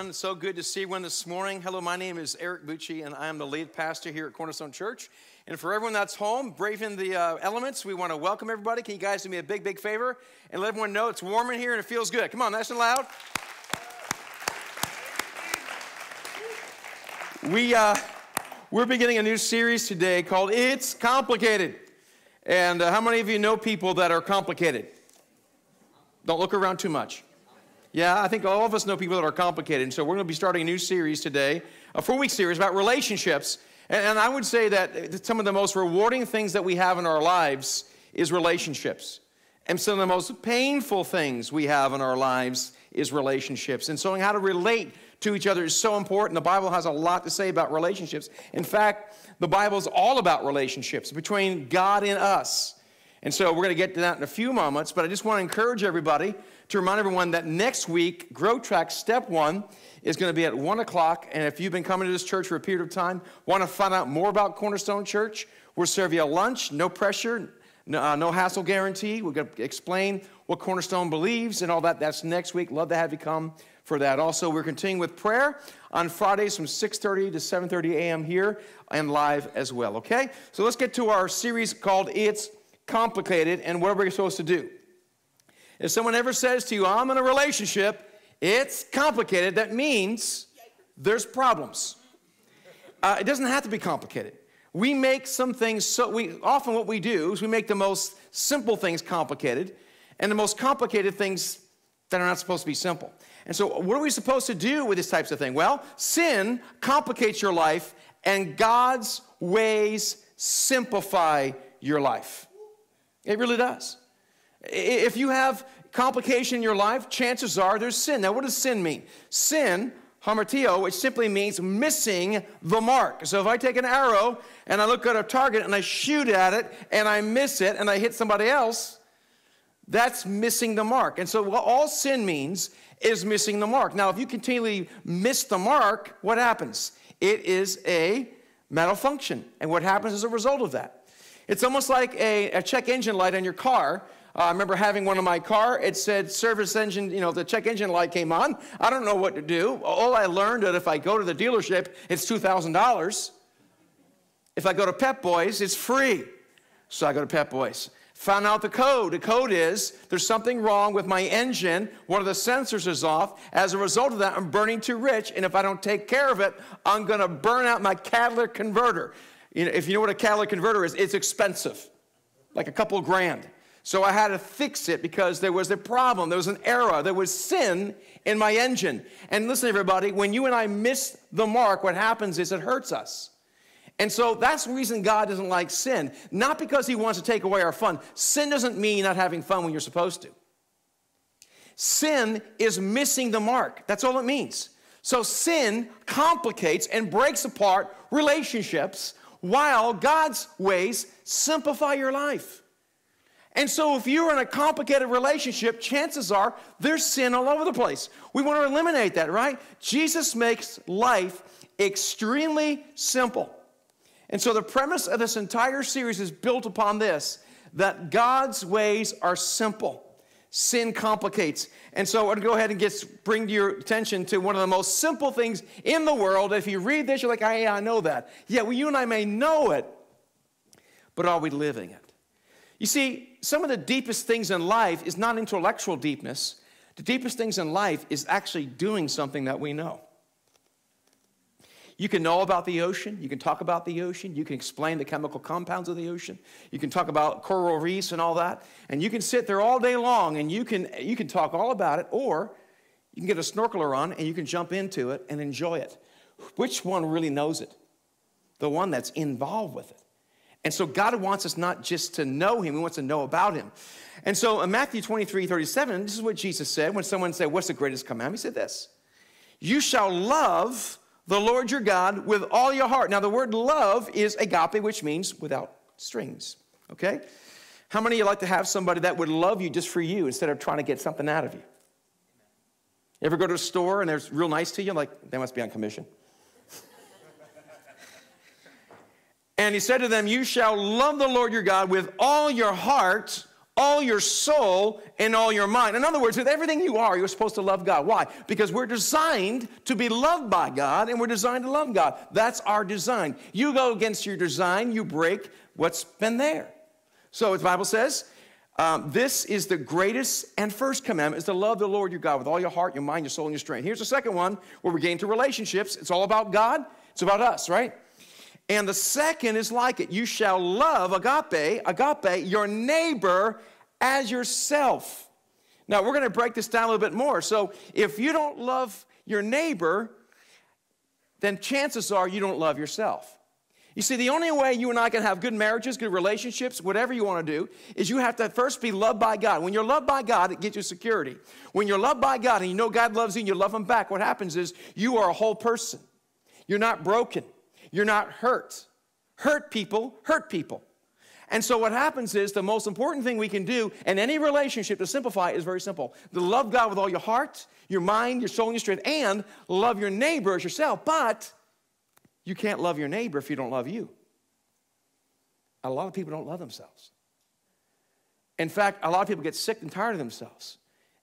everyone. So good to see one this morning. Hello, my name is Eric Bucci, and I am the lead pastor here at Cornerstone Church. And for everyone that's home, braving the uh, elements, we want to welcome everybody. Can you guys do me a big, big favor and let everyone know it's warm in here and it feels good? Come on, nice and loud. We, uh, we're beginning a new series today called It's Complicated. And uh, how many of you know people that are complicated? Don't look around too much. Yeah, I think all of us know people that are complicated. And so we're going to be starting a new series today, a four week series about relationships. And, and I would say that uh, some of the most rewarding things that we have in our lives is relationships. And some of the most painful things we have in our lives is relationships. And so, how to relate to each other is so important. The Bible has a lot to say about relationships. In fact, the Bible is all about relationships between God and us. And so, we're going to get to that in a few moments, but I just want to encourage everybody to remind everyone that next week, Grow Track Step 1 is going to be at 1 o'clock. And if you've been coming to this church for a period of time, want to find out more about Cornerstone Church, we'll serve you a lunch, no pressure, no, uh, no hassle guarantee. We're going to explain what Cornerstone believes and all that. That's next week. Love to have you come for that. Also, we're continuing with prayer on Fridays from 6:30 to 7:30 a.m. here and live as well. Okay, so let's get to our series called "It's Complicated" and what are we supposed to do? If someone ever says to you, I'm in a relationship, it's complicated, that means there's problems. Uh, it doesn't have to be complicated. We make some things so, we, often what we do is we make the most simple things complicated and the most complicated things that are not supposed to be simple. And so, what are we supposed to do with these types of things? Well, sin complicates your life, and God's ways simplify your life. It really does. If you have complication in your life, chances are there's sin. Now, what does sin mean? Sin, hamartia, which simply means missing the mark. So if I take an arrow and I look at a target and I shoot at it and I miss it and I hit somebody else, that's missing the mark. And so all sin means is missing the mark. Now, if you continually miss the mark, what happens? It is a malfunction. And what happens as a result of that? It's almost like a, a check engine light on your car uh, I remember having one in my car. It said service engine, you know, the check engine light came on. I don't know what to do. All I learned that if I go to the dealership, it's $2,000. If I go to Pep Boys, it's free. So I go to Pep Boys. Found out the code. The code is there's something wrong with my engine. One of the sensors is off. As a result of that, I'm burning too rich. And if I don't take care of it, I'm going to burn out my catalytic converter. You know, if you know what a catalytic converter is, it's expensive, like a couple grand. So I had to fix it because there was a problem, there was an error, there was sin in my engine. And listen, everybody, when you and I miss the mark, what happens is it hurts us. And so that's the reason God doesn't like sin. Not because He wants to take away our fun. Sin doesn't mean not having fun when you're supposed to. Sin is missing the mark. That's all it means. So sin complicates and breaks apart relationships while God's ways simplify your life. And so, if you're in a complicated relationship, chances are there's sin all over the place. We want to eliminate that, right? Jesus makes life extremely simple. And so, the premise of this entire series is built upon this that God's ways are simple. Sin complicates. And so, I want to go ahead and get, bring your attention to one of the most simple things in the world. If you read this, you're like, I know that. Yeah, well, you and I may know it, but are we living it? You see, some of the deepest things in life is not intellectual deepness. The deepest things in life is actually doing something that we know. You can know about the ocean, you can talk about the ocean, you can explain the chemical compounds of the ocean, you can talk about coral reefs and all that, and you can sit there all day long and you can, you can talk all about it, or you can get a snorkeler on and you can jump into it and enjoy it. Which one really knows it? The one that's involved with it. And so God wants us not just to know him, he wants to know about him. And so in Matthew 23, 37, this is what Jesus said when someone said, What's the greatest commandment? He said this You shall love the Lord your God with all your heart. Now, the word love is agape, which means without strings. Okay? How many of you like to have somebody that would love you just for you instead of trying to get something out of you? You ever go to a store and they're real nice to you? Like, they must be on commission. And he said to them, You shall love the Lord your God with all your heart, all your soul and all your mind. In other words, with everything you are, you're supposed to love God. Why? Because we're designed to be loved by God and we're designed to love God. That's our design. You go against your design, you break what's been there. So, the Bible says, um, this is the greatest and first commandment is to love the Lord your God with all your heart, your mind, your soul, and your strength. Here's the second one where we get into relationships. It's all about God, it's about us, right? And the second is like it. You shall love, agape, agape, your neighbor as yourself. Now, we're going to break this down a little bit more. So, if you don't love your neighbor, then chances are you don't love yourself. You see, the only way you and I can have good marriages, good relationships, whatever you want to do, is you have to first be loved by God. When you're loved by God, it gives you security. When you're loved by God and you know God loves you and you love Him back, what happens is you are a whole person. You're not broken. You're not hurt. Hurt people hurt people. And so what happens is the most important thing we can do in any relationship to simplify is very simple. To love God with all your heart, your mind, your soul, and your strength, and love your neighbor as yourself. But you can't love your neighbor if you don't love you. A lot of people don't love themselves. In fact, a lot of people get sick and tired of themselves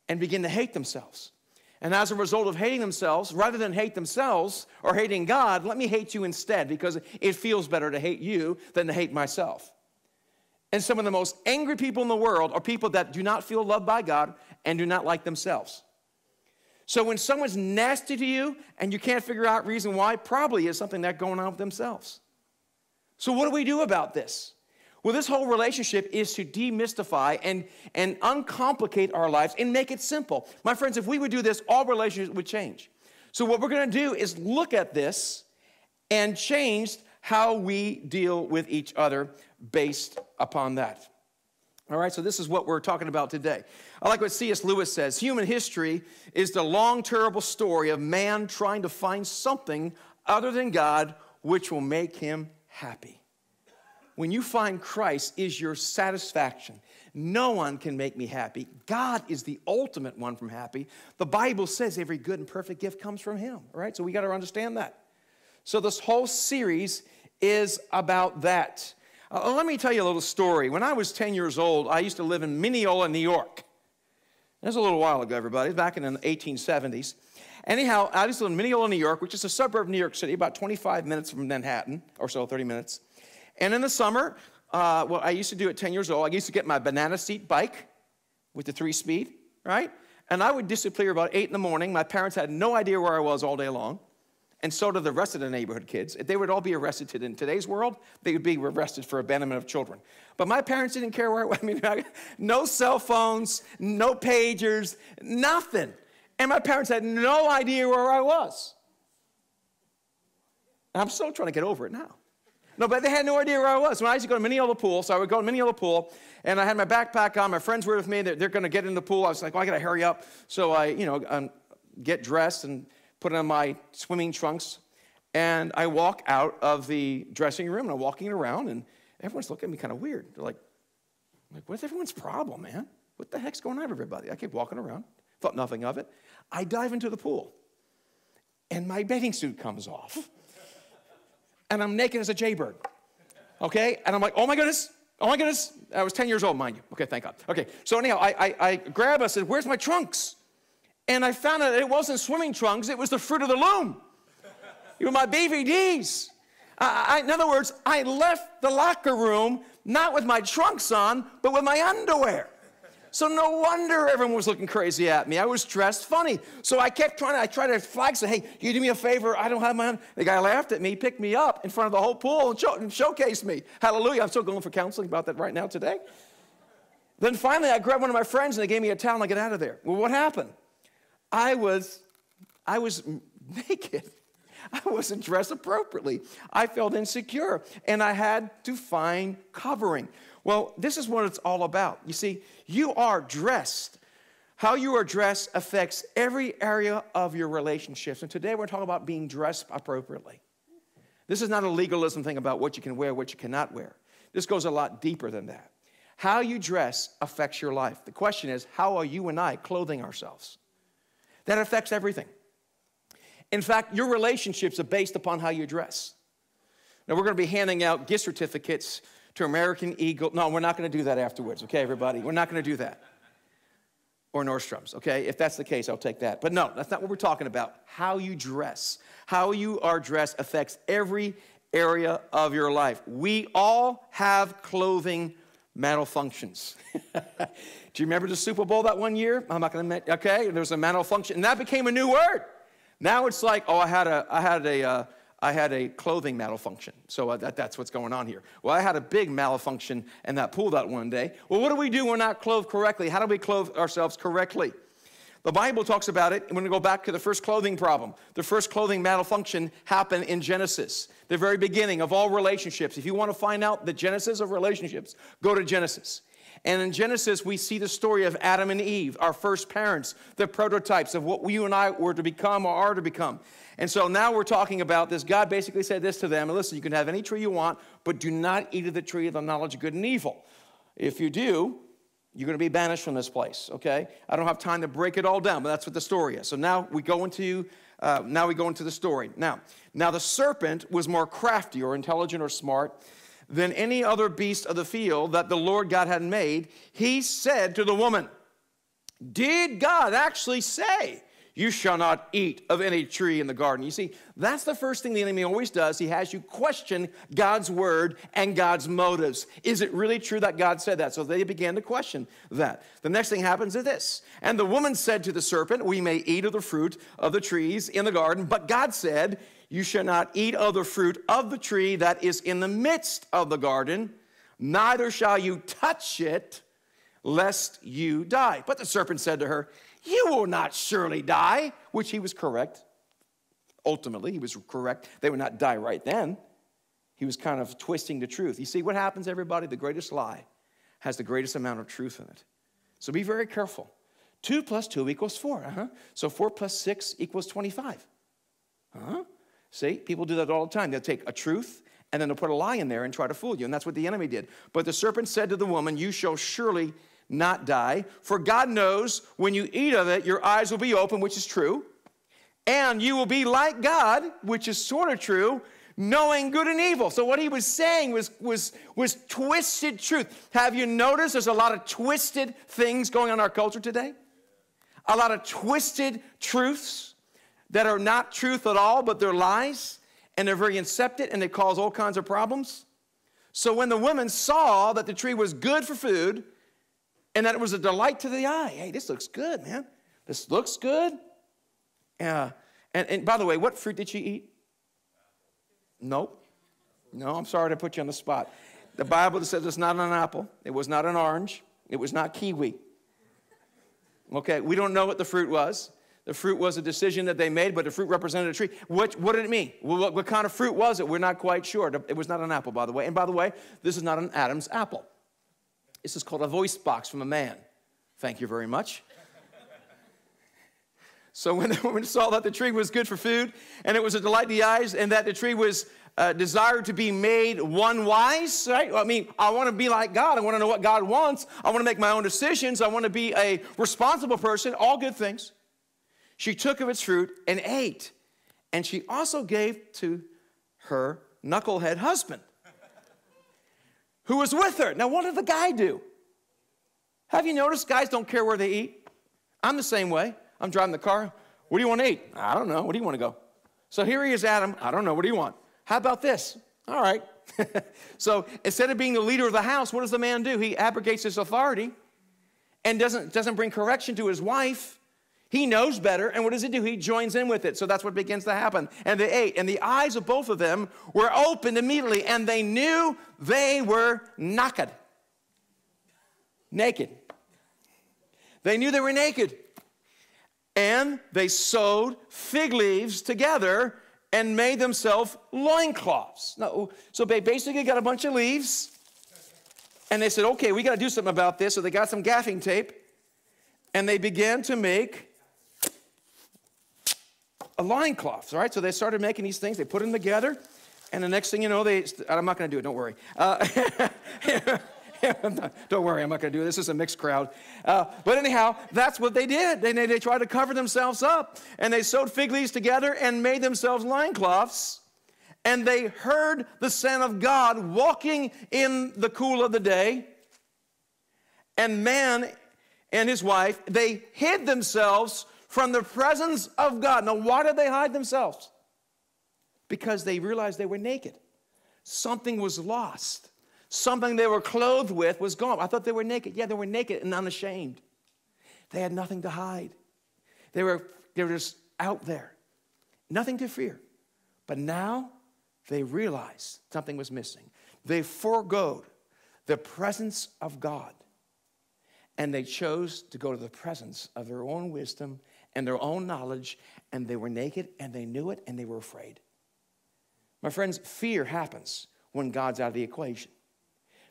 and begin to hate themselves. And as a result of hating themselves, rather than hate themselves or hating God, let me hate you instead because it feels better to hate you than to hate myself. And some of the most angry people in the world are people that do not feel loved by God and do not like themselves. So when someone's nasty to you and you can't figure out reason why, probably is something that's going on with themselves. So what do we do about this? Well, this whole relationship is to demystify and, and uncomplicate our lives and make it simple. My friends, if we would do this, all relationships would change. So, what we're going to do is look at this and change how we deal with each other based upon that. All right, so this is what we're talking about today. I like what C.S. Lewis says human history is the long, terrible story of man trying to find something other than God which will make him happy when you find Christ is your satisfaction. No one can make me happy. God is the ultimate one from happy. The Bible says every good and perfect gift comes from Him, right? So we got to understand that. So this whole series is about that. Uh, let me tell you a little story. When I was 10 years old, I used to live in Mineola, New York. That's a little while ago, everybody, back in the 1870s. Anyhow, I used to live in Mineola, New York, which is a suburb of New York City, about 25 minutes from Manhattan, or so, 30 minutes. And in the summer, uh, well, I used to do it 10 years old. I used to get my banana seat bike with the three speed, right? And I would disappear about 8 in the morning. My parents had no idea where I was all day long. And so did the rest of the neighborhood kids. They would all be arrested. In today's world, they would be arrested for abandonment of children. But my parents didn't care where I was. I mean, no cell phones, no pagers, nothing. And my parents had no idea where I was. I'm still trying to get over it now. No, but they had no idea where I was. When I used to go to Mineola Pool, so I would go to Mineola Pool, and I had my backpack on. My friends were with me. They're, they're going to get in the pool. I was like, well, I got to hurry up. So I, you know, um, get dressed and put on my swimming trunks. And I walk out of the dressing room, and I'm walking around, and everyone's looking at me kind of weird. They're like, like, what's everyone's problem, man? What the heck's going on, everybody? I keep walking around, thought nothing of it. I dive into the pool, and my bathing suit comes off and I'm naked as a jaybird. Okay? And I'm like, oh my goodness, oh my goodness. I was 10 years old, mind you. Okay, thank God. Okay, so anyhow, I, I, I grab, I said, where's my trunks? And I found out it wasn't swimming trunks, it was the fruit of the loom. You were my BVDs. I, in other words, I left the locker room not with my trunks on, but with my underwear. So no wonder everyone was looking crazy at me. I was dressed funny. So I kept trying to, I tried to flag, say, hey, you do me a favor? I don't have my own. The guy laughed at me, picked me up in front of the whole pool and, show, and showcased me. Hallelujah. I'm still going for counseling about that right now today. Then finally, I grabbed one of my friends and they gave me a towel and I get out of there. Well, what happened? I was, I was naked. I wasn't dressed appropriately. I felt insecure and I had to find covering. Well, this is what it's all about. You see, you are dressed. How you are dressed affects every area of your relationships. And today we're talking about being dressed appropriately. This is not a legalism thing about what you can wear, what you cannot wear. This goes a lot deeper than that. How you dress affects your life. The question is, how are you and I clothing ourselves? That affects everything. In fact, your relationships are based upon how you dress. Now, we're going to be handing out gift certificates to American Eagle. No, we're not going to do that afterwards, okay, everybody? We're not going to do that. Or Nordstrom's, okay? If that's the case, I'll take that. But no, that's not what we're talking about. How you dress, how you are dressed affects every area of your life. We all have clothing malfunctions. Do you remember the Super Bowl that one year? I'm not going to, okay? There was a malfunction, and that became a new word. Now it's like, oh, I had a, I had a, uh, I had a clothing malfunction. So uh, that, that's what's going on here. Well, I had a big malfunction in that pool that one day. Well, what do we do when we're not clothed correctly? How do we clothe ourselves correctly? The Bible talks about it. I'm going to go back to the first clothing problem. The first clothing malfunction happened in Genesis, the very beginning of all relationships. If you want to find out the genesis of relationships, go to Genesis. And in Genesis, we see the story of Adam and Eve, our first parents, the prototypes of what you and I were to become or are to become. And so now we're talking about this. God basically said this to them listen, you can have any tree you want, but do not eat of the tree of the knowledge of good and evil. If you do, you're going to be banished from this place, okay? I don't have time to break it all down, but that's what the story is. So now we go into uh, now we go into the story. Now, now the serpent was more crafty or intelligent or smart than any other beast of the field that the Lord God had made. He said to the woman, "Did God actually say?" You shall not eat of any tree in the garden. You see, that's the first thing the enemy always does. He has you question God's word and God's motives. Is it really true that God said that? So they began to question that. The next thing happens is this. And the woman said to the serpent, We may eat of the fruit of the trees in the garden, but God said, You shall not eat of the fruit of the tree that is in the midst of the garden, neither shall you touch it, lest you die. But the serpent said to her, you will not surely die, which he was correct. Ultimately, he was correct. They would not die right then. He was kind of twisting the truth. You see, what happens, everybody? The greatest lie has the greatest amount of truth in it. So be very careful. Two plus two equals four. Uh-huh. So four plus six equals 25. Huh? See, people do that all the time. They'll take a truth and then they'll put a lie in there and try to fool you. And that's what the enemy did. But the serpent said to the woman, You shall surely not die. For God knows when you eat of it, your eyes will be open, which is true, and you will be like God, which is sort of true, knowing good and evil. So what he was saying was, was, was twisted truth. Have you noticed there's a lot of twisted things going on in our culture today? A lot of twisted truths that are not truth at all, but they're lies, and they're very incepted, and they cause all kinds of problems. So when the woman saw that the tree was good for food, and that it was a delight to the eye. Hey, this looks good, man. This looks good. Uh, and, and by the way, what fruit did she eat? Nope. No, I'm sorry to put you on the spot. The Bible says it's not an apple, it was not an orange, it was not kiwi. Okay, we don't know what the fruit was. The fruit was a decision that they made, but the fruit represented a tree. What, what did it mean? What, what kind of fruit was it? We're not quite sure. It was not an apple, by the way. And by the way, this is not an Adam's apple. This is called a voice box from a man. Thank you very much. So when the woman saw that the tree was good for food, and it was a delight to the eyes, and that the tree was uh, desired to be made one wise, right? I mean, I want to be like God. I want to know what God wants. I want to make my own decisions. I want to be a responsible person. All good things. She took of its fruit and ate, and she also gave to her knucklehead husband who was with her. Now, what did the guy do? Have you noticed guys don't care where they eat? I'm the same way. I'm driving the car. What do you want to eat? I don't know. Where do you want to go? So here he is, Adam. I don't know. What do you want? How about this? All right. so instead of being the leader of the house, what does the man do? He abrogates his authority and doesn't, doesn't bring correction to his wife. He knows better, and what does he do? He joins in with it. So that's what begins to happen. And they ate, and the eyes of both of them were opened immediately, and they knew they were naked. Naked. They knew they were naked. And they sewed fig leaves together and made themselves loincloths. No, so they basically got a bunch of leaves, and they said, okay, we got to do something about this. So they got some gaffing tape, and they began to make a loincloth, all right? So they started making these things, they put them together, and the next thing you know, they, I'm not gonna do it, don't worry. Uh, don't worry, I'm not gonna do it. This is a mixed crowd. Uh, but anyhow, that's what they did. They, they tried to cover themselves up, and they sewed fig leaves together and made themselves loincloths. and they heard the Son of God walking in the cool of the day. And man and his wife, they hid themselves from the presence of God. Now, why did they hide themselves? Because they realized they were naked. Something was lost. Something they were clothed with was gone. I thought they were naked. Yeah, they were naked and unashamed. They had nothing to hide. They were, they were just out there, nothing to fear. But now they realized something was missing. They foregoed the presence of God and they chose to go to the presence of their own wisdom and their own knowledge, and they were naked and they knew it and they were afraid. My friends, fear happens when God's out of the equation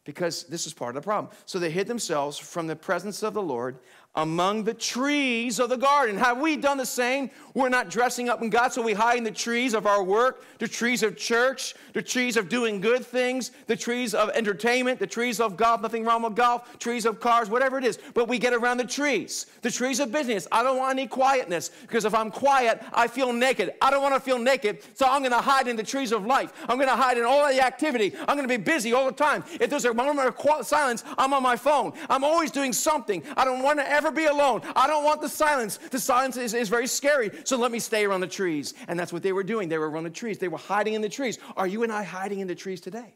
because this is part of the problem. So they hid themselves from the presence of the Lord among the trees of the garden. Have we done the same? We're not dressing up in God, so we hide in the trees of our work, the trees of church, the trees of doing good things, the trees of entertainment, the trees of golf, nothing wrong with golf, trees of cars, whatever it is. But we get around the trees, the trees of business. I don't want any quietness because if I'm quiet, I feel naked. I don't want to feel naked, so I'm going to hide in the trees of life. I'm going to hide in all the activity. I'm going to be busy all the time. If there's a moment of silence, I'm on my phone. I'm always doing something. I don't want to ever ever be alone. I don't want the silence. The silence is, is very scary. So let me stay around the trees. And that's what they were doing. They were around the trees. They were hiding in the trees. Are you and I hiding in the trees today?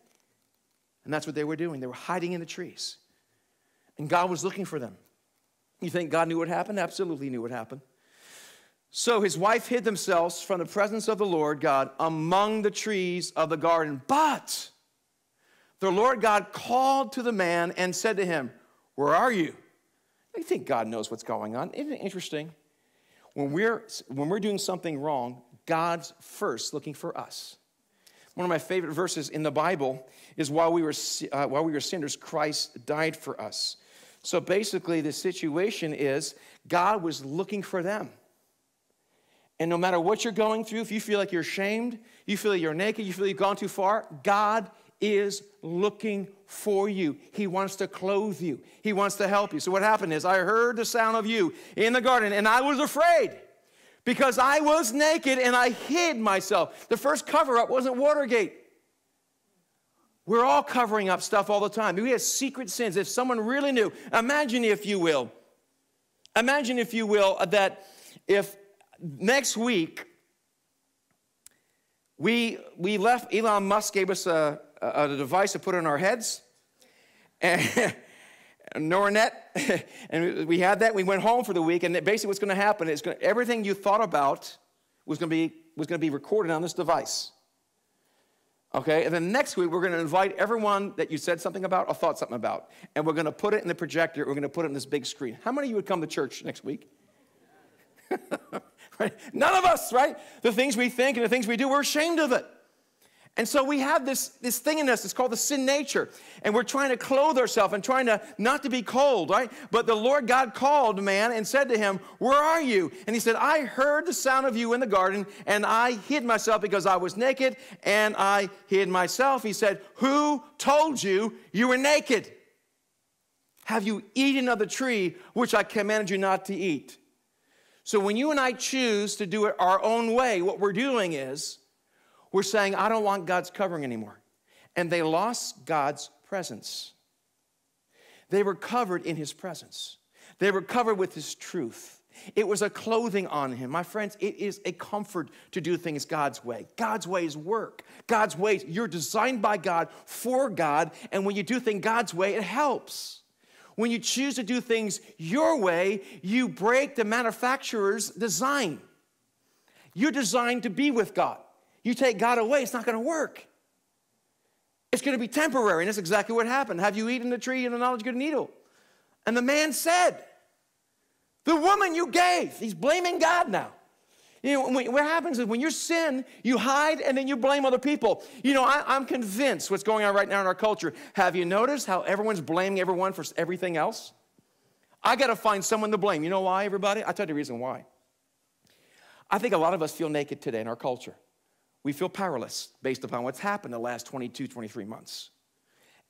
And that's what they were doing. They were hiding in the trees. And God was looking for them. You think God knew what happened? Absolutely knew what happened. So his wife hid themselves from the presence of the Lord God among the trees of the garden. But the Lord God called to the man and said to him, Where are you? I think God knows what's going on. Isn't it interesting? When we're, when we're doing something wrong, God's first looking for us. One of my favorite verses in the Bible is while we were, uh, while we were sinners, Christ died for us. So basically, the situation is God was looking for them. And no matter what you're going through, if you feel like you're shamed, you feel like you're naked, you feel like you've gone too far, God is looking for you. He wants to clothe you, He wants to help you. So, what happened is, I heard the sound of you in the garden, and I was afraid because I was naked and I hid myself. The first cover up wasn't Watergate. We're all covering up stuff all the time. We have secret sins. If someone really knew, imagine if you will, imagine if you will, that if next week we, we left, Elon Musk gave us a, a, a device to put on our heads. And, Nornet, and we had that. We went home for the week, and basically, what's going to happen is gonna, everything you thought about was going to be was going to be recorded on this device. Okay, and then next week we're going to invite everyone that you said something about or thought something about, and we're going to put it in the projector. We're going to put it in this big screen. How many of you would come to church next week? right? None of us, right? The things we think and the things we do, we're ashamed of it. And so we have this, this thing in us, it's called the sin nature. And we're trying to clothe ourselves and trying to not to be cold, right? But the Lord God called man and said to him, Where are you? And he said, I heard the sound of you in the garden, and I hid myself because I was naked, and I hid myself. He said, Who told you you were naked? Have you eaten of the tree which I commanded you not to eat? So when you and I choose to do it our own way, what we're doing is, we're saying, I don't want God's covering anymore. And they lost God's presence. They were covered in His presence, they were covered with His truth. It was a clothing on him. My friends, it is a comfort to do things God's way. God's ways work. God's ways, you're designed by God for God. And when you do things God's way, it helps. When you choose to do things your way, you break the manufacturer's design. You're designed to be with God. You take God away, it's not going to work. It's going to be temporary. And that's exactly what happened. Have you eaten the tree in the knowledge of good and evil? And the man said, The woman you gave, he's blaming God now. You know, what happens is when you sin, you hide and then you blame other people. You know, I, am convinced what's going on right now in our culture. Have you noticed how everyone's blaming everyone for everything else? I got to find someone to blame. You know why, everybody? I'll tell you the reason why. I think a lot of us feel naked today in our culture we feel powerless based upon what's happened the last 22, 23 months.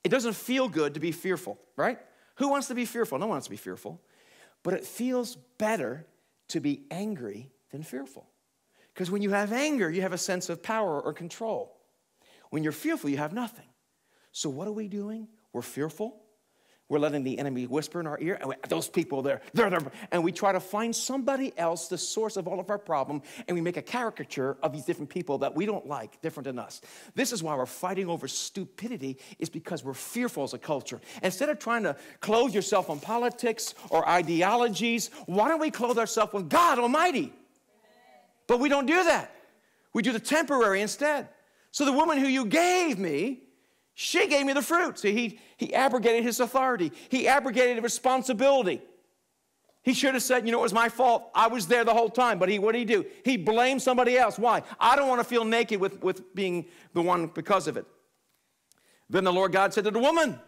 It doesn't feel good to be fearful, right? Who wants to be fearful? No one wants to be fearful. But it feels better to be angry than fearful. Because when you have anger, you have a sense of power or control. When you're fearful, you have nothing. So, what are we doing? We're fearful. We're letting the enemy whisper in our ear. Those people, there, they're, they're, and we try to find somebody else, the source of all of our problem, and we make a caricature of these different people that we don't like, different than us. This is why we're fighting over stupidity, is because we're fearful as a culture. Instead of trying to clothe yourself on politics or ideologies, why don't we clothe ourselves with God Almighty? But we don't do that. We do the temporary instead. So the woman who you gave me, she gave me the fruit. See, he, he abrogated his authority, he abrogated responsibility. He should have said, you know, it was my fault. I was there the whole time. But he, what did he do? He blamed somebody else. Why? I don't want to feel naked with, with being the one because of it. Then the Lord God said to the woman,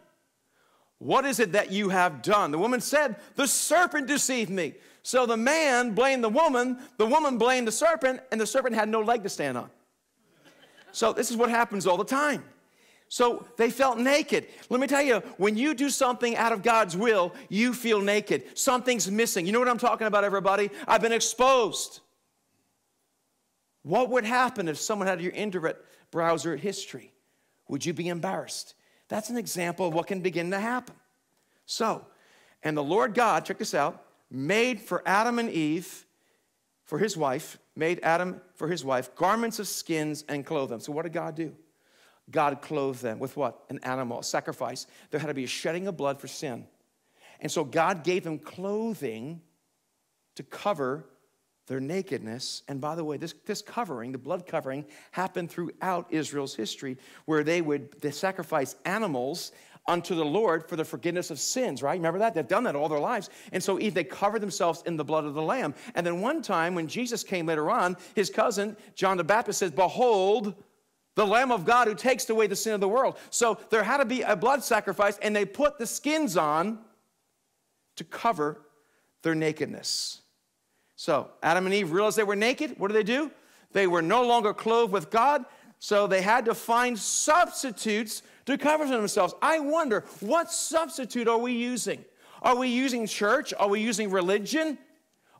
What is it that you have done? The woman said, The serpent deceived me. So the man blamed the woman, the woman blamed the serpent, and the serpent had no leg to stand on. So this is what happens all the time. So they felt naked. Let me tell you, when you do something out of God's will, you feel naked. Something's missing. You know what I'm talking about, everybody? I've been exposed. What would happen if someone had your internet browser history? Would you be embarrassed? That's an example of what can begin to happen. So, and the Lord God, check this out, made for Adam and Eve, for his wife, made Adam for his wife garments of skins and clothed them. So, what did God do? God clothed them with what? An animal, a sacrifice. There had to be a shedding of blood for sin. And so, God gave them clothing to cover their nakedness. And by the way, this, this covering, the blood covering, happened throughout Israel's history where they would they sacrifice animals unto the Lord for the forgiveness of sins, right? Remember that? They've done that all their lives. And so they cover themselves in the blood of the Lamb. And then one time when Jesus came later on, his cousin, John the Baptist, says, Behold, the Lamb of God who takes away the sin of the world. So there had to be a blood sacrifice, and they put the skins on to cover their nakedness. So Adam and Eve realized they were naked. What do they do? They were no longer clothed with God, so they had to find substitutes to cover themselves. I wonder, what substitute are we using? Are we using church? Are we using religion?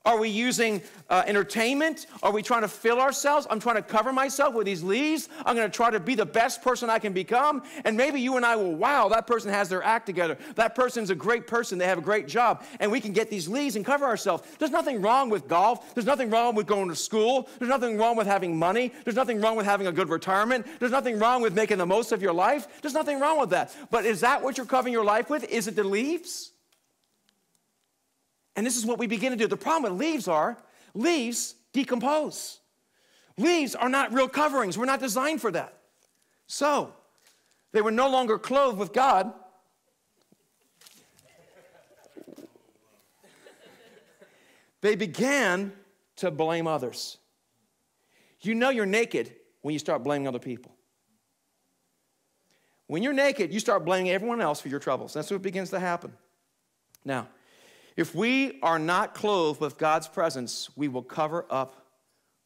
Are we using uh, entertainment? Are we trying to fill ourselves? I'm trying to cover myself with these leaves. I'm going to try to be the best person I can become. And maybe you and I will, wow, that person has their act together. That person's a great person. They have a great job. And we can get these leaves and cover ourselves. There's nothing wrong with golf. There's nothing wrong with going to school. There's nothing wrong with having money. There's nothing wrong with having a good retirement. There's nothing wrong with making the most of your life. There's nothing wrong with that. But is that what you're covering your life with? Is it the leaves? And this is what we begin to do. The problem with leaves are leaves decompose. Leaves are not real coverings. We're not designed for that. So, they were no longer clothed with God. They began to blame others. You know you're naked when you start blaming other people. When you're naked, you start blaming everyone else for your troubles. That's what begins to happen. Now, if we are not clothed with God's presence, we will cover up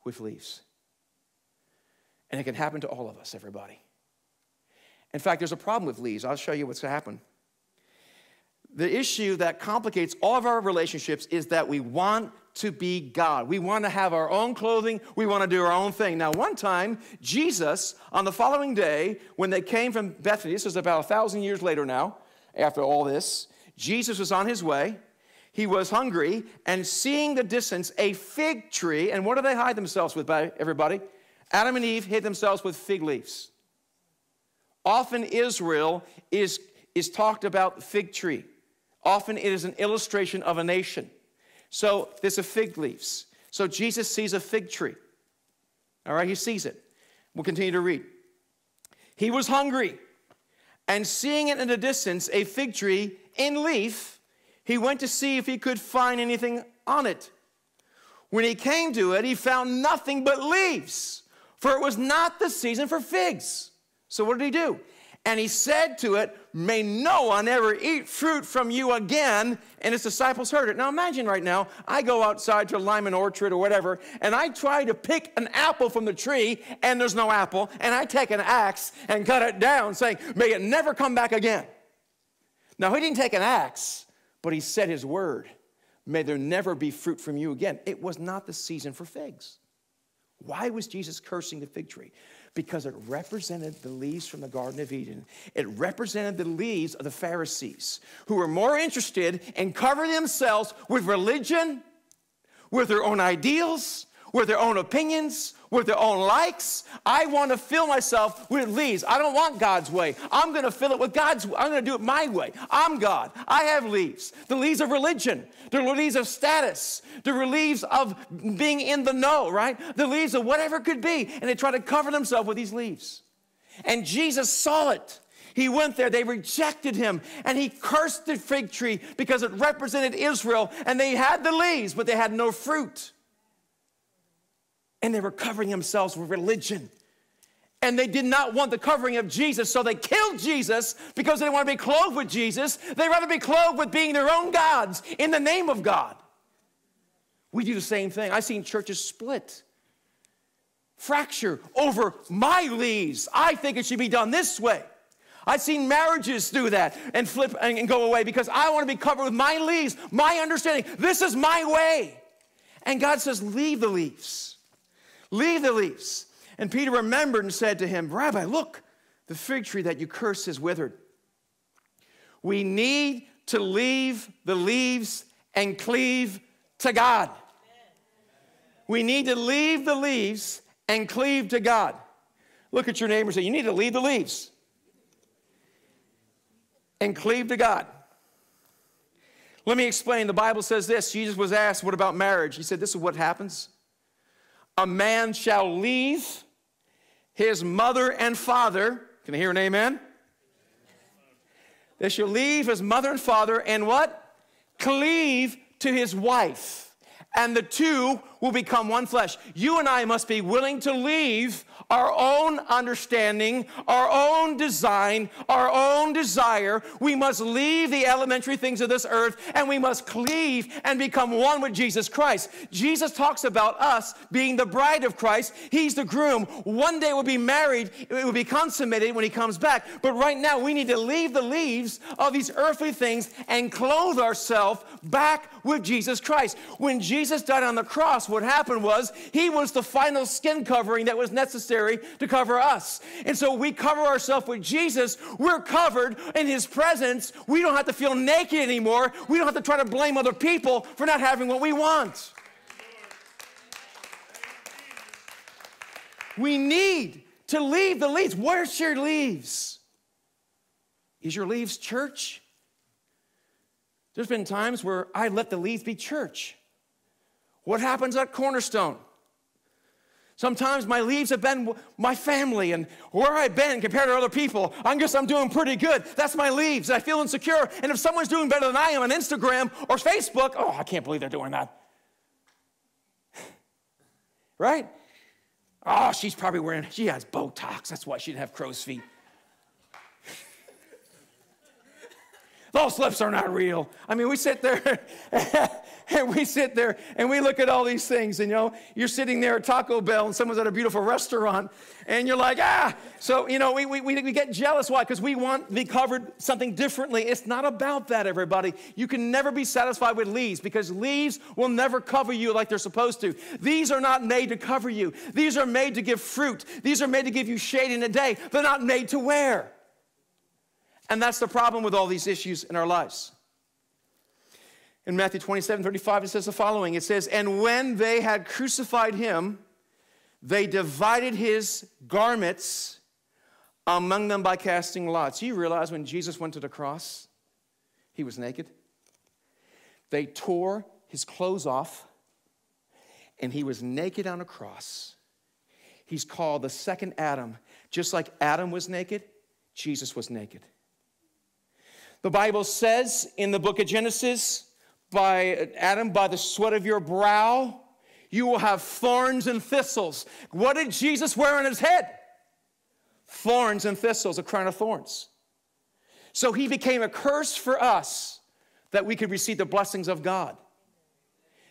with leaves. And it can happen to all of us, everybody. In fact, there's a problem with leaves. I'll show you what's going to happen. The issue that complicates all of our relationships is that we want to be God. We want to have our own clothing. We want to do our own thing. Now, one time, Jesus, on the following day, when they came from Bethany, this is about a thousand years later now, after all this, Jesus was on his way he was hungry and seeing the distance a fig tree. And what do they hide themselves with, by everybody? Adam and Eve hid themselves with fig leaves. Often Israel is, is talked about fig tree. Often it is an illustration of a nation. So there's a fig leaves. So Jesus sees a fig tree. All right, he sees it. We'll continue to read. He was hungry, and seeing it in the distance, a fig tree in leaf, he went to see if he could find anything on it. When he came to it, he found nothing but leaves, for it was not the season for figs. So what did he do? And he said to it, May no one ever eat fruit from you again. And his disciples heard it. Now imagine right now, I go outside to a Lyman Orchard or whatever, and I try to pick an apple from the tree, and there's no apple, and I take an axe and cut it down, saying, May it never come back again. Now, he didn't take an axe, but he said his word. May there never be fruit from you again. It was not the season for figs. Why was Jesus cursing the fig tree? because it represented the leaves from the Garden of Eden. It represented the leaves of the Pharisees who were more interested in covering themselves with religion, with their own ideals, with their own opinions, with their own likes. I want to fill myself with leaves. I don't want God's way. I'm going to fill it with God's I'm going to do it my way. I'm God. I have leaves. The leaves of religion, the leaves of status, the leaves of being in the know, right? The leaves of whatever it could be. And they try to cover themselves with these leaves. And Jesus saw it. He went there, they rejected him, and he cursed the fig tree because it represented Israel, and they had the leaves, but they had no fruit and they were covering themselves with religion. And they did not want the covering of Jesus, so they killed Jesus because they didn't want to be clothed with Jesus. They rather be clothed with being their own gods in the name of God. We do the same thing. I've seen churches split, fracture over my leaves. I think it should be done this way. I've seen marriages do that and flip and go away because I want to be covered with my leaves, my understanding. This is my way. And God says, Leave the leaves. Leave the leaves. And Peter remembered and said to him, Rabbi, look, the fig tree that you cursed has withered. We need to leave the leaves and cleave to God. We need to leave the leaves and cleave to God. Look at your neighbor and say, You need to leave the leaves and cleave to God. Let me explain. The Bible says this Jesus was asked, What about marriage? He said, This is what happens a man shall leave his mother and father. Can I hear an amen? They shall leave his mother and father and what? Cleave to his wife. And the two will become one flesh. You and I must be willing to leave our own understanding, our own design, our own desire. We must leave the elementary things of this earth and we must cleave and become one with Jesus Christ. Jesus talks about us being the bride of Christ. He's the groom. One day we'll be married, it will be consummated when he comes back. But right now we need to leave the leaves of these earthly things and clothe ourselves back with Jesus Christ. When Jesus died on the cross, what happened was he was the final skin covering that was necessary to cover us. And so we cover ourselves with Jesus. We're covered in his presence. We don't have to feel naked anymore. We don't have to try to blame other people for not having what we want. We need to leave the leaves. Where's your leaves? Is your leaves church? There's been times where I let the leaves be church. What happens at Cornerstone? Sometimes my leaves have been my family and where I've been compared to other people. I guess I'm doing pretty good. That's my leaves. I feel insecure. And if someone's doing better than I am on Instagram or Facebook, oh, I can't believe they're doing that. right? Oh, she's probably wearing, she has Botox. That's why she didn't have crow's feet. Those lips are not real. I mean, we sit there and we sit there and we look at all these things, and you know, you're sitting there at Taco Bell and someone's at a beautiful restaurant, and you're like, ah. So, you know, we, we, we get jealous. Why? Because we want to be covered something differently. It's not about that, everybody. You can never be satisfied with leaves because leaves will never cover you like they're supposed to. These are not made to cover you, these are made to give fruit, these are made to give you shade in the day. They're not made to wear. And that's the problem with all these issues in our lives. In Matthew 27 35, it says the following It says, And when they had crucified him, they divided his garments among them by casting lots. You realize when Jesus went to the cross, he was naked? They tore his clothes off, and he was naked on a cross. He's called the second Adam. Just like Adam was naked, Jesus was naked. The Bible says in the book of Genesis, by Adam, by the sweat of your brow, you will have thorns and thistles. What did Jesus wear on his head? Thorns and thistles, a crown of thorns. So he became a curse for us that we could receive the blessings of God.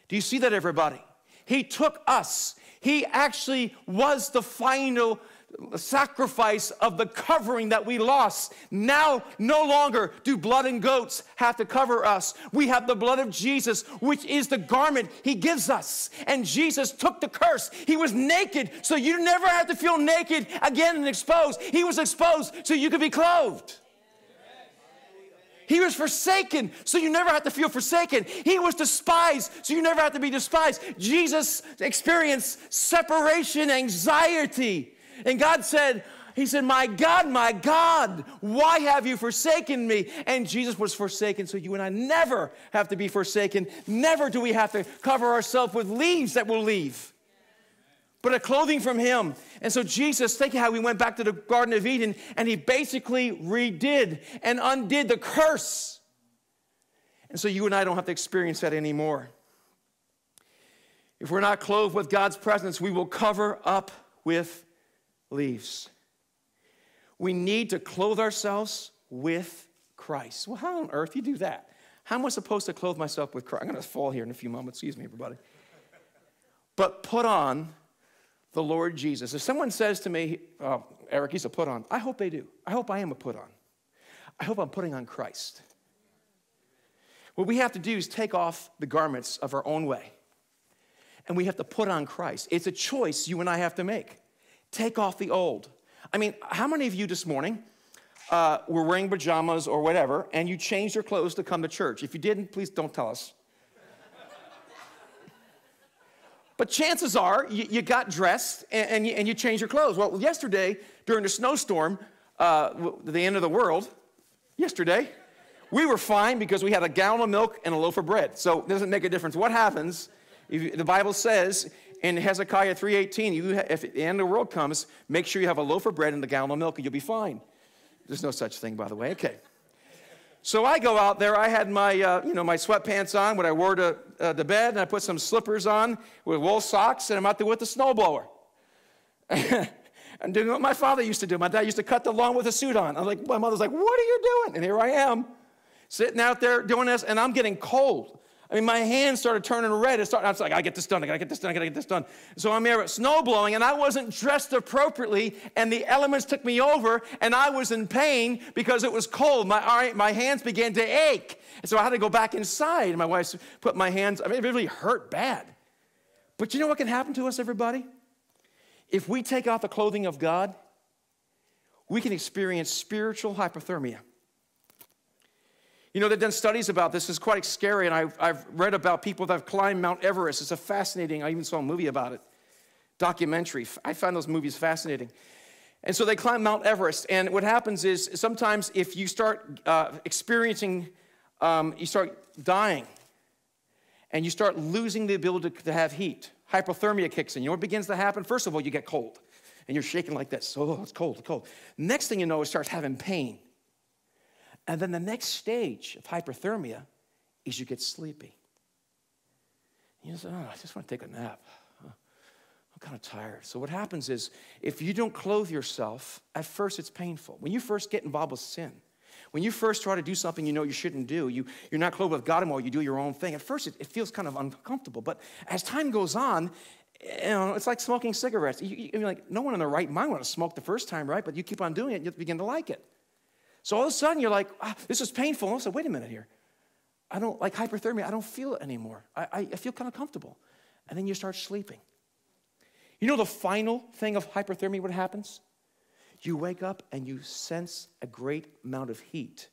Do you see that, everybody? He took us. He actually was the final sacrifice of the covering that we lost. Now, no longer do blood and goats have to cover us. We have the blood of Jesus, which is the garment he gives us. And Jesus took the curse. He was naked, so you never have to feel naked again and exposed. He was exposed, so you could be clothed. He was forsaken, so you never have to feel forsaken. He was despised, so you never have to be despised. Jesus experienced separation anxiety. And God said, He said, My God, my God, why have you forsaken me? And Jesus was forsaken, so you and I never have to be forsaken. Never do we have to cover ourselves with leaves that will leave but a clothing from him. And so Jesus, think how he went back to the Garden of Eden and he basically redid and undid the curse. And so you and I don't have to experience that anymore. If we're not clothed with God's presence, we will cover up with leaves. We need to clothe ourselves with Christ. Well, how on earth do you do that? How am I supposed to clothe myself with Christ? I'm going to fall here in a few moments. Excuse me, everybody. But put on the Lord Jesus. If someone says to me, oh, Eric, he's a put on, I hope they do. I hope I am a put on. I hope I'm putting on Christ. What we have to do is take off the garments of our own way and we have to put on Christ. It's a choice you and I have to make. Take off the old. I mean, how many of you this morning uh, were wearing pajamas or whatever and you changed your clothes to come to church? If you didn't, please don't tell us. But chances are you, you got dressed and, and, you, and, you, changed your clothes. Well, yesterday, during the snowstorm, uh, the end of the world, yesterday, we were fine because we had a gallon of milk and a loaf of bread. So it doesn't make a difference. What happens, if the Bible says in Hezekiah 3.18, you, if the end of the world comes, make sure you have a loaf of bread and a gallon of milk and you'll be fine. There's no such thing, by the way. Okay. So I go out there. I had my, uh, you know, my sweatpants on what I wore to, uh, to bed, and I put some slippers on with wool socks, and I'm out there with the snowblower. I'm doing what my father used to do. My dad used to cut the lawn with a suit on. I'm like, my mother's like, what are you doing? And here I am, sitting out there doing this, and I'm getting cold. I mean, my hands started turning red. It started, I was like, I get this done, I gotta get this done, I gotta get this done. So I'm here snow blowing, and I wasn't dressed appropriately, and the elements took me over, and I was in pain because it was cold. My, my hands began to ache. And so I had to go back inside, and my wife put my hands, I mean, it really hurt bad. But you know what can happen to us, everybody? If we take off the clothing of God, we can experience spiritual hypothermia. You know, they've done studies about this. It's quite scary, and I've, I've read about people that have climbed Mount Everest. It's a fascinating, I even saw a movie about it, documentary. I find those movies fascinating. And so they climb Mount Everest, and what happens is sometimes if you start uh, experiencing, um, you start dying, and you start losing the ability to have heat. Hypothermia kicks in. You know what begins to happen? First of all, you get cold, and you're shaking like this. Oh, it's cold, it's cold. Next thing you know, it starts having pain. And then the next stage of hyperthermia is you get sleepy. You say, oh, I just want to take a nap. I'm kind of tired. So what happens is if you don't clothe yourself, at first it's painful. When you first get involved with sin, when you first try to do something you know you shouldn't do, you, you're not clothed with God anymore, you do your own thing. At first it, it feels kind of uncomfortable. But as time goes on, you know, it's like smoking cigarettes. You, you, like, no one in the right mind want to smoke the first time, right? But you keep on doing it, you begin to like it. So all of a sudden you're like, ah, this is painful. And I said, wait a minute here. I don't like hyperthermia. I don't feel it anymore. I, I, I feel kind of comfortable. And then you start sleeping. You know the final thing of hyperthermia, what happens? You wake up and you sense a great amount of heat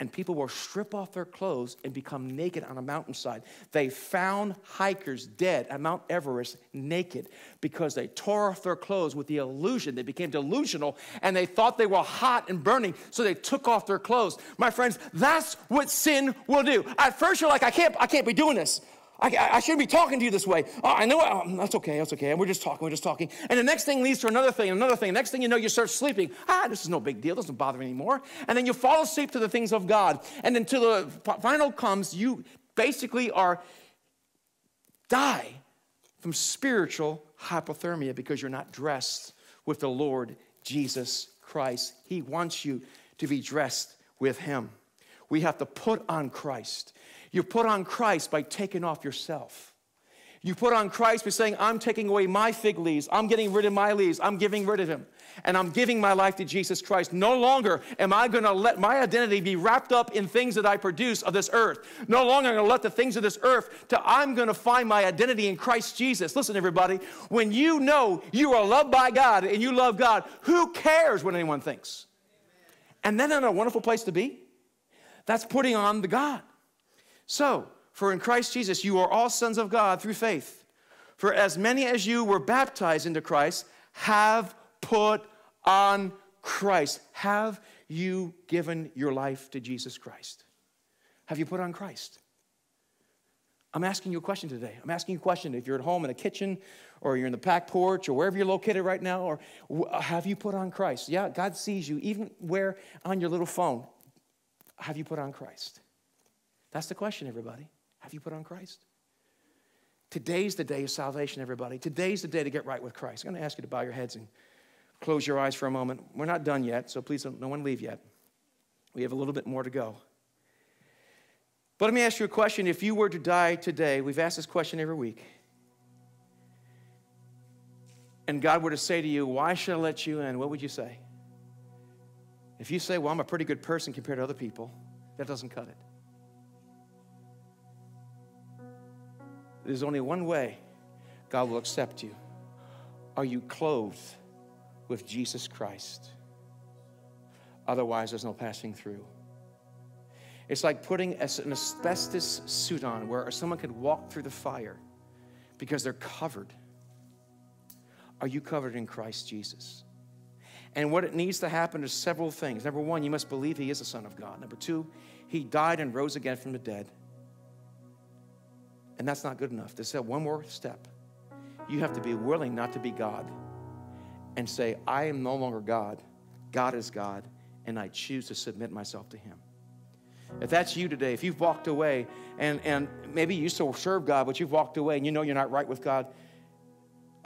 and people will strip off their clothes and become naked on a mountainside. They found hikers dead at Mount Everest naked because they tore off their clothes with the illusion. They became delusional and they thought they were hot and burning, so they took off their clothes. My friends, that's what sin will do. At first, you're like, I can't, I can't be doing this. I, I, shouldn't be talking to you this way. Oh, I know. Oh, that's okay. That's okay. And We're just talking. We're just talking. And the next thing leads to another thing, another thing. The Next thing you know, you start sleeping. Ah, this is no big deal. Doesn't bother me anymore. And then you fall asleep to the things of God. And until the final comes, you basically are die from spiritual hypothermia because you're not dressed with the Lord Jesus Christ. He wants you to be dressed with Him. We have to put on Christ. You put on Christ by taking off yourself. You put on Christ by saying, I'm taking away my fig leaves. I'm getting rid of my leaves. I'm giving rid of him. And I'm giving my life to Jesus Christ. No longer am I going to let my identity be wrapped up in things that I produce of this earth. No longer am I going to let the things of this earth to I'm going to find my identity in Christ Jesus. Listen, everybody, when you know you are loved by God and you love God, who cares what anyone thinks? And then in a wonderful place to be? That's putting on the God. So, for in Christ Jesus you are all sons of God through faith. For as many as you were baptized into Christ have put on Christ. Have you given your life to Jesus Christ? Have you put on Christ? I'm asking you a question today. I'm asking you a question. If you're at home in a kitchen or you're in the back porch or wherever you're located right now, or have you put on Christ? Yeah, God sees you, even where on your little phone. Have you put on Christ? That's the question, everybody. Have you put on Christ? Today's the day of salvation, everybody. Today's the day to get right with Christ. I'm going to ask you to bow your heads and close your eyes for a moment. We're not done yet, so please don't, no one leave yet. We have a little bit more to go. But let me ask you a question. If you were to die today, we've asked this question every week, and God were to say to you, Why should I let you in? What would you say? If you say, Well, I'm a pretty good person compared to other people, that doesn't cut it. There's only one way God will accept you. Are you clothed with Jesus Christ? Otherwise, there's no passing through. It's like putting an asbestos suit on where someone could walk through the fire because they're covered. Are you covered in Christ Jesus? And what it needs to happen is several things. Number one, you must believe He is the Son of God. Number two, He died and rose again from the dead. And that's not good enough. There's one more step. You have to be willing not to be God and say, I am no longer God. God is God, and I choose to submit myself to Him. If that's you today, if you've walked away and, and maybe you still serve God, but you've walked away and you know you're not right with God,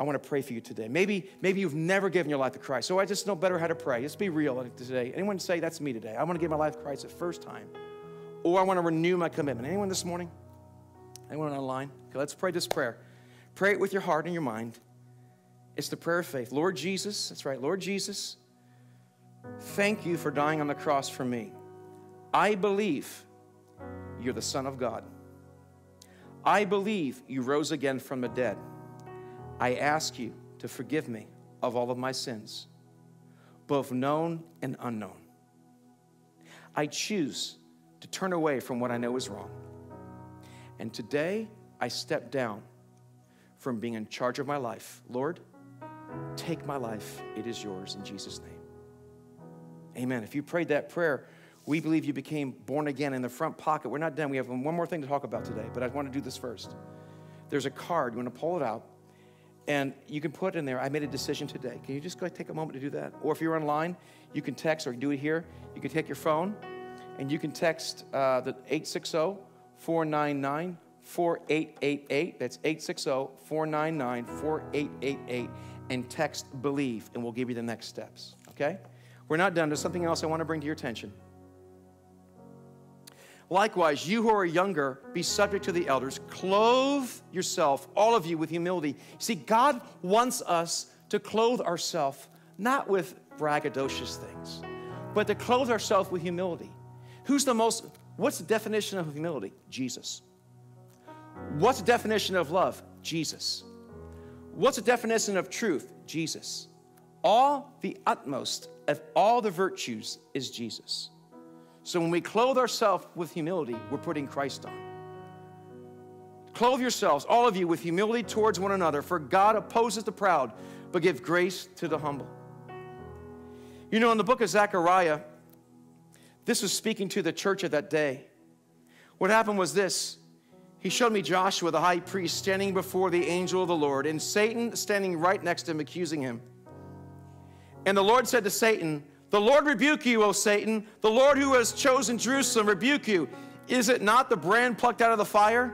I want to pray for you today. Maybe, maybe you've never given your life to Christ. So I just know better how to pray. Let's be real today. Anyone say, That's me today? I want to give my life to Christ the first time. Or I want to renew my commitment. Anyone this morning? Anyone online? Okay, let's pray this prayer. Pray it with your heart and your mind. It's the prayer of faith. Lord Jesus, that's right, Lord Jesus, thank you for dying on the cross for me. I believe you're the Son of God. I believe you rose again from the dead. I ask you to forgive me of all of my sins, both known and unknown. I choose to turn away from what I know is wrong and today, I step down from being in charge of my life. Lord, take my life. It is yours in Jesus' name. Amen. If you prayed that prayer, we believe you became born again in the front pocket. We're not done. We have one more thing to talk about today, but I want to do this first. There's a card. You want to pull it out, and you can put in there, I made a decision today. Can you just go take a moment to do that? Or if you're online, you can text or do it here. You can take your phone, and you can text uh, the 860 499 4888. That's 860 499 4888. And text believe, and we'll give you the next steps. Okay? We're not done. There's something else I want to bring to your attention. Likewise, you who are younger, be subject to the elders. Clothe yourself, all of you, with humility. See, God wants us to clothe ourselves not with braggadocious things, but to clothe ourselves with humility. Who's the most What's the definition of humility? Jesus. What's the definition of love? Jesus. What's the definition of truth? Jesus. All the utmost of all the virtues is Jesus. So when we clothe ourselves with humility, we're putting Christ on. Clothe yourselves, all of you, with humility towards one another, for God opposes the proud, but give grace to the humble. You know, in the book of Zechariah, this was speaking to the church of that day. What happened was this He showed me Joshua, the high priest, standing before the angel of the Lord, and Satan standing right next to him, accusing him. And the Lord said to Satan, The Lord rebuke you, O Satan. The Lord who has chosen Jerusalem rebuke you. Is it not the brand plucked out of the fire?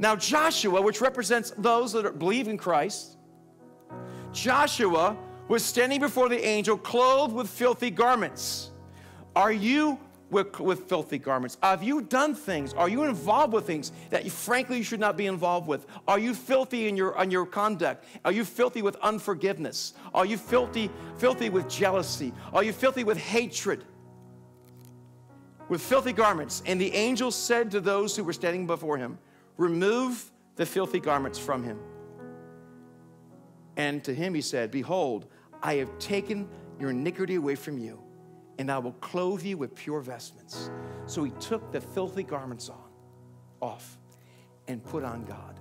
Now, Joshua, which represents those that believe in Christ, Joshua was standing before the angel clothed with filthy garments. Are you with, with filthy garments? Have you done things? Are you involved with things that you, frankly you should not be involved with? Are you filthy in your, in your conduct? Are you filthy with unforgiveness? Are you filthy, filthy with jealousy? Are you filthy with hatred? With filthy garments. And the angel said to those who were standing before him, Remove the filthy garments from him. And to him he said, Behold, I have taken your iniquity away from you and I will clothe you with pure vestments. So he took the filthy garments on, off, and put on God.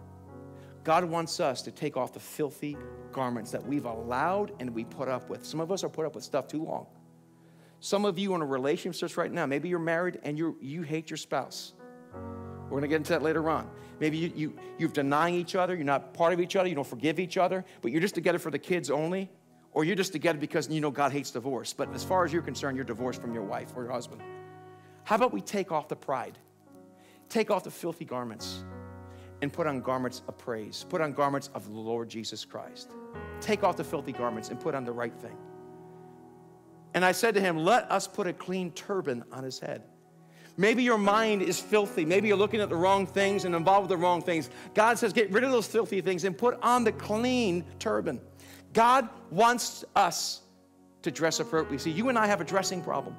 God wants us to take off the filthy garments that we've allowed and we put up with. Some of us are put up with stuff too long. Some of you are in a relationship right now, maybe you're married and you you hate your spouse. We're going to get into that later on. Maybe you, you, you're denying each other, you're not part of each other, you don't forgive each other, but you're just together for the kids only or you're just together because you know God hates divorce. But as far as you're concerned, you're divorced from your wife or your husband. How about we take off the pride, take off the filthy garments, and put on garments of praise, put on garments of the Lord Jesus Christ. Take off the filthy garments and put on the right thing. And I said to him, Let us put a clean turban on his head. Maybe your mind is filthy. Maybe you're looking at the wrong things and involved with the wrong things. God says, Get rid of those filthy things and put on the clean turban. God wants us to dress appropriately. See, you and I have a dressing problem.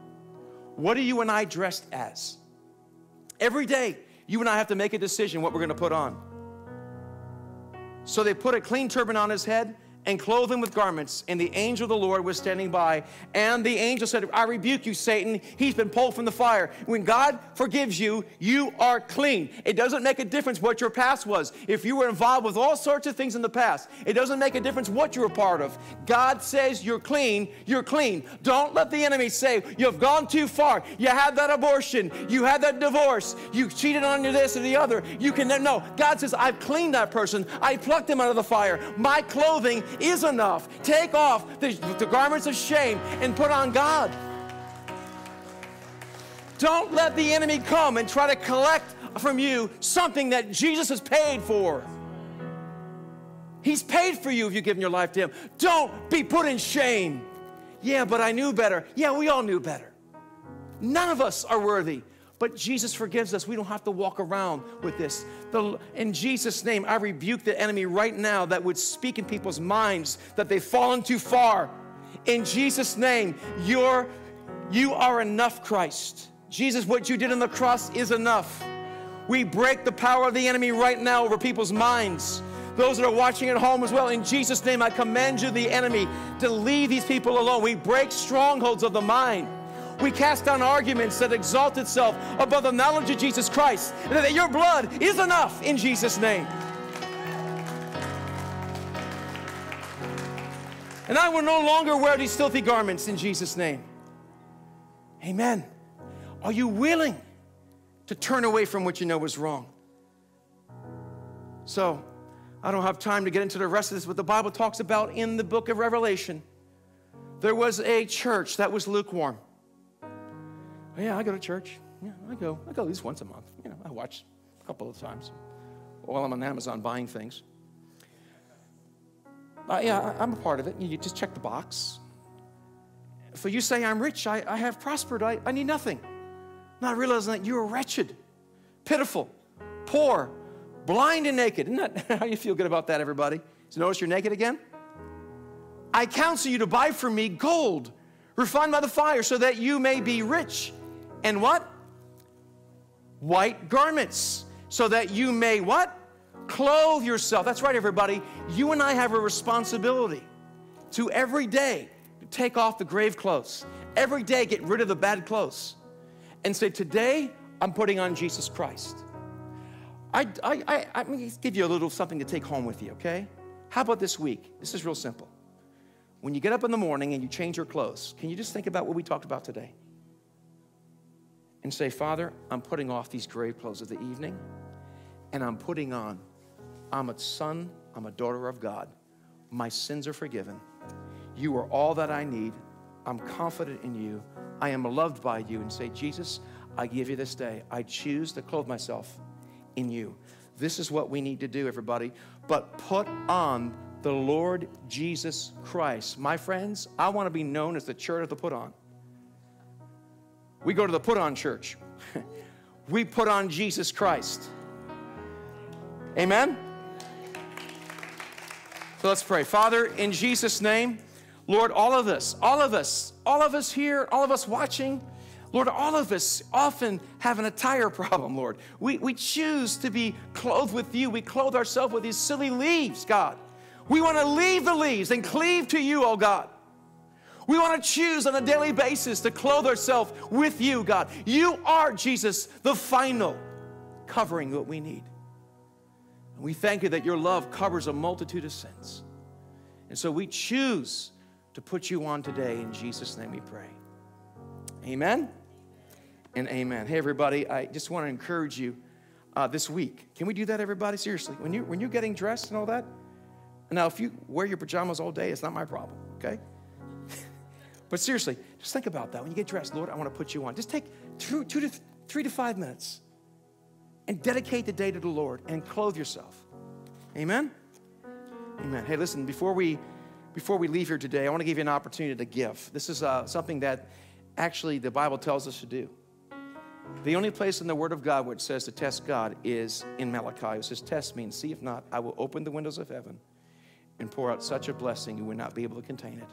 What are you and I dressed as? Every day, you and I have to make a decision what we're going to put on. So they put a clean turban on his head and clothe him with garments. And the angel of the Lord was standing by. And the angel said, I rebuke you, Satan. He's been pulled from the fire. When God forgives you, you are clean. It doesn't make a difference what your past was. If you were involved with all sorts of things in the past, it doesn't make a difference what you're a part of. God says you're clean, you're clean. Don't let the enemy say, You've gone too far. You had that abortion, you had that divorce, you cheated on your this or the other. You can, no. God says, I've cleaned that person, I plucked him out of the fire. My clothing is enough. Take off the, the garments of shame and put on God. Don't let the enemy come and try to collect from you something that Jesus has paid for. He's paid for you if you give your life to Him. Don't be put in shame. Yeah, but I knew better. Yeah, we all knew better. None of us are worthy. But Jesus forgives us. We don't have to walk around with this. The, in Jesus' name, I rebuke the enemy right now that would speak in people's minds that they've fallen too far. In Jesus' name, you're, you are enough, Christ. Jesus, what you did on the cross is enough. We break the power of the enemy right now over people's minds. Those that are watching at home as well, in Jesus' name, I command you, the enemy, to leave these people alone. We break strongholds of the mind. We cast down arguments that exalt itself above the knowledge of Jesus Christ, and that your blood is enough in Jesus' name. And I will no longer wear these filthy garments in Jesus' name. Amen. Are you willing to turn away from what you know is wrong? So, I don't have time to get into the rest of this, but the Bible talks about in the book of Revelation, there was a church that was lukewarm. Yeah, I go to church. Yeah, I go. I go at least once a month. You know, I watch a couple of times while I'm on Amazon buying things. Uh, yeah, I, am a part of it. You just check the box. For you say, I'm rich, I, I have prospered, I, I need nothing. Not realizing that you're wretched, pitiful, poor, blind, and naked. Isn't that how you feel good about that, everybody? So notice you're naked again? I counsel you to buy from me gold refined by the fire so that you may be rich and what? White garments, so that you may what? Clothe yourself. That's right, everybody. You and I have a responsibility to every day take off the grave clothes. Every day get rid of the bad clothes and say, Today I'm putting on Jesus Christ. I, I, I, going to give you a little something to take home with you, okay? How about this week? This is real simple. When you get up in the morning and you change your clothes, can you just think about what we talked about today? And say, Father, I'm putting off these grave clothes of the evening and I'm putting on, I'm a son, I'm a daughter of God. My sins are forgiven. You are all that I need. I'm confident in you. I am loved by you. And say, Jesus, I give you this day. I choose to clothe myself in you. This is what we need to do, everybody. But put on the Lord Jesus Christ. My friends, I want to be known as the church of the put on. We go to the put on church. we put on Jesus Christ. Amen? So let's pray. Father, in Jesus' name, Lord, all of us, all of us, all of us here, all of us watching, Lord, all of us often have an attire problem, Lord. We, we choose to be clothed with you. We clothe ourselves with these silly leaves, God. We want to leave the leaves and cleave to you, oh God. We want to choose on a daily basis to clothe ourselves with you, God. You are, Jesus, the final covering that we need. And we thank you that your love covers a multitude of sins. And so we choose to put you on today. In Jesus' name we pray. Amen and amen. Hey, everybody, I just want to encourage you uh, this week. Can we do that, everybody? Seriously, when, you, when you're getting dressed and all that, now if you wear your pajamas all day, it's not my problem, okay? But seriously, just think about that. When you get dressed, Lord, I want to put you on. Just take two, two to th- three to five minutes and dedicate the day to the Lord and clothe yourself. Amen? Amen. Hey, listen, before we before we leave here today, I want to give you an opportunity to give. This is uh, something that actually the Bible tells us to do. The only place in the Word of God where it says to test God is in Malachi. It says, Test me and see if not, I will open the windows of heaven and pour out such a blessing you will not be able to contain it.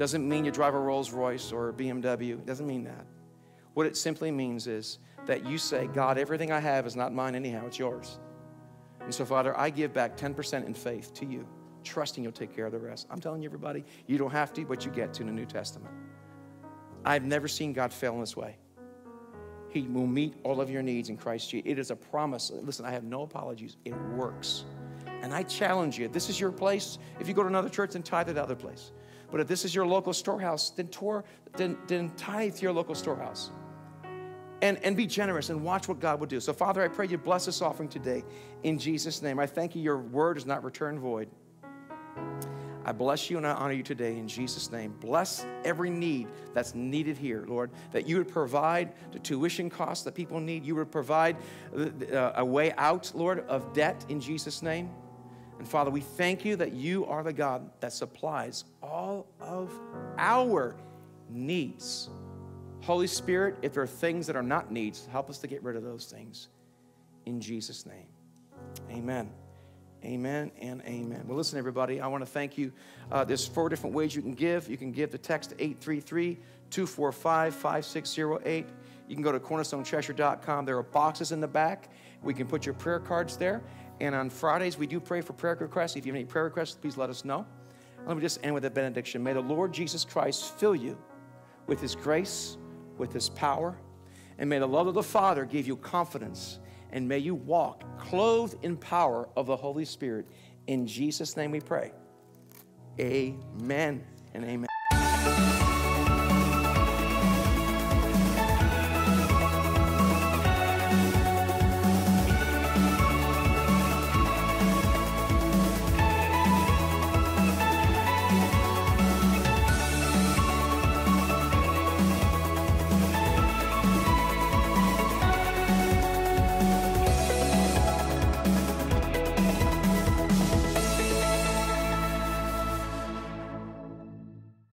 Doesn't mean you drive a Rolls Royce or a BMW. It doesn't mean that. What it simply means is that you say, God, everything I have is not mine anyhow, it's yours. And so, Father, I give back 10% in faith to you, trusting you'll take care of the rest. I'm telling you, everybody, you don't have to, but you get to in the New Testament. I've never seen God fail in this way. He will meet all of your needs in Christ Jesus. It is a promise. Listen, I have no apologies. It works. And I challenge you, this is your place, if you go to another church, then tithe at the other place. But if this is your local storehouse, then, tour, then, then tithe to your local storehouse and, and be generous and watch what God will do. So, Father, I pray you bless this offering today in Jesus' name. I thank you, your word is not returned void. I bless you and I honor you today in Jesus' name. Bless every need that's needed here, Lord, that you would provide the tuition costs that people need. You would provide uh, a way out, Lord, of debt in Jesus' name. And Father, we thank you that you are the God that supplies all of our needs. Holy Spirit, if there are things that are not needs, help us to get rid of those things. In Jesus' name. Amen. Amen and amen. Well, listen, everybody, I want to thank you. Uh, there's four different ways you can give. You can give the text 833 245 5608. You can go to cornerstonecheshire.com. There are boxes in the back. We can put your prayer cards there. And on Fridays, we do pray for prayer requests. If you have any prayer requests, please let us know. Let me just end with a benediction. May the Lord Jesus Christ fill you with his grace with His power. And may the love of the Father give you confidence. And may you walk clothed in power of the Holy Spirit. In Jesus' name we pray. Amen and amen.